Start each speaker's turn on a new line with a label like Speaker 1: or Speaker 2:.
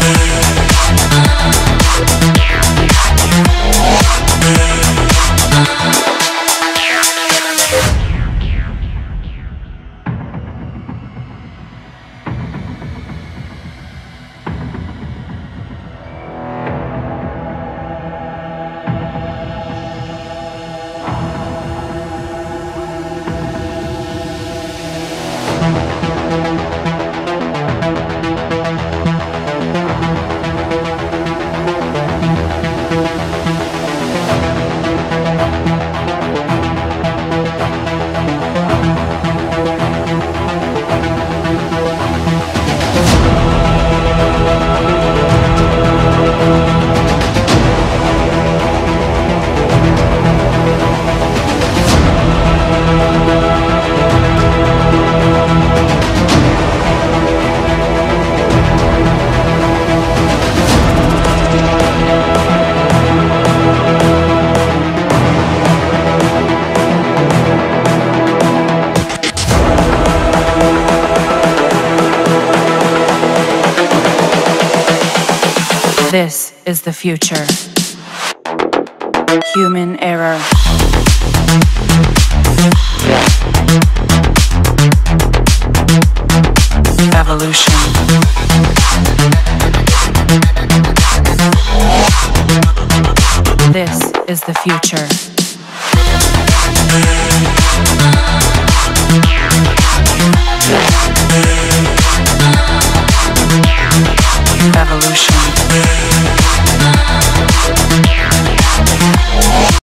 Speaker 1: Thank This is the future. Human error. Evolution. This is the future. Evolution.